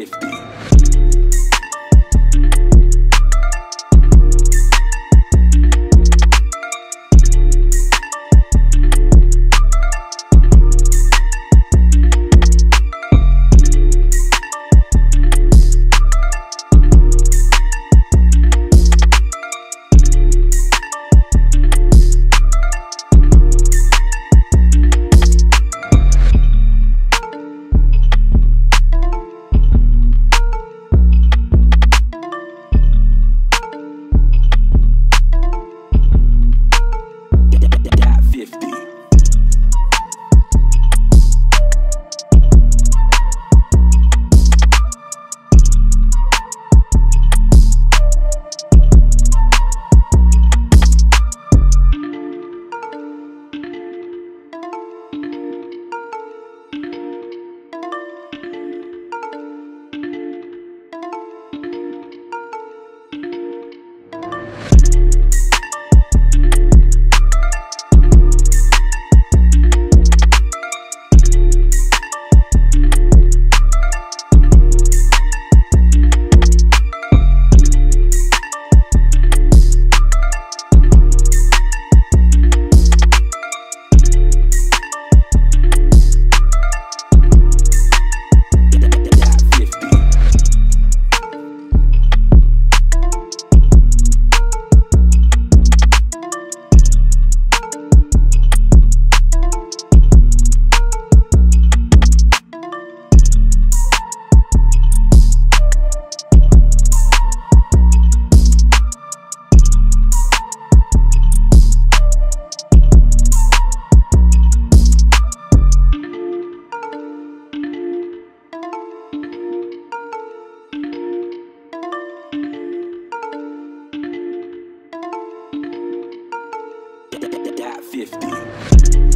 Hot 50. 50.